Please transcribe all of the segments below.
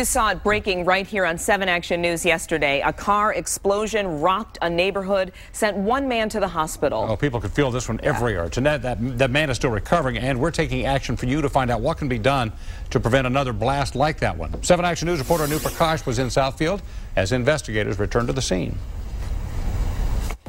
We saw it breaking right here on 7 Action News yesterday. A car explosion rocked a neighborhood, sent one man to the hospital. Oh, people could feel this one everywhere. Jeanette, that, that man is still recovering, and we're taking action for you to find out what can be done to prevent another blast like that one. 7 Action News reporter Anu Prakash was in Southfield as investigators returned to the scene.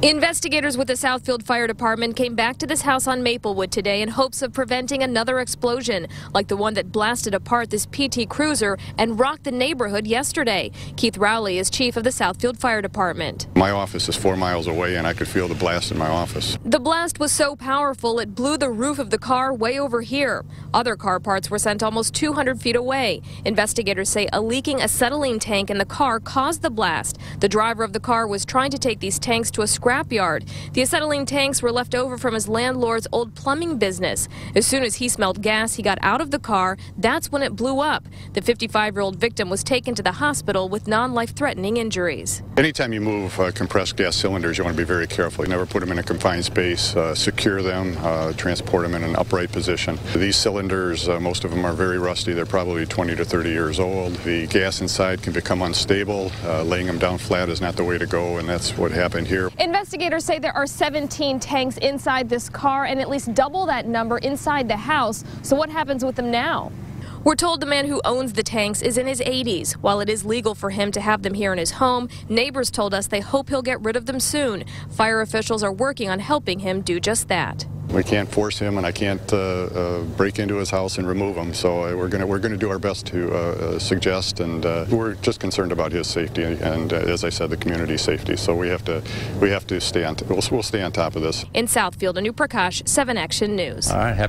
Investigators with the Southfield Fire Department came back to this house on Maplewood today in hopes of preventing another explosion like the one that blasted apart this PT Cruiser and rocked the neighborhood yesterday. Keith Rowley is chief of the Southfield Fire Department. My office is four miles away and I could feel the blast in my office. The blast was so powerful it blew the roof of the car way over here. Other car parts were sent almost 200 feet away. Investigators say a leaking acetylene tank in the car caused the blast. The driver of the car was trying to take these tanks to a scrapyard. The acetylene tanks were left over from his landlord's old plumbing business. As soon as he smelled gas, he got out of the car. That's when it blew up. The 55-year-old victim was taken to the hospital with non-life-threatening injuries. Anytime you move uh, compressed gas cylinders, you want to be very careful. You never put them in a confined space, uh, secure them, uh, transport them in an upright position. These cylinders, uh, most of them are very rusty. They're probably 20 to 30 years old. The gas inside can become unstable. Uh, laying them down flat is not the way to go, and that's what happened here. Investigators say there are 17 tanks inside this car and at least double that number inside the house. So what happens with them now? We're told the man who owns the tanks is in his 80s. While it is legal for him to have them here in his home, neighbors told us they hope he'll get rid of them soon. Fire officials are working on helping him do just that. We can't force him, and I can't uh, uh, break into his house and remove him. So uh, we're going to we're gonna do our best to uh, uh, suggest, and uh, we're just concerned about his safety, and as I said, the community safety. So we have to we have to stay on. We'll, we'll stay on top of this. In Southfield, Anu Prakash, 7 Action News. All right, happy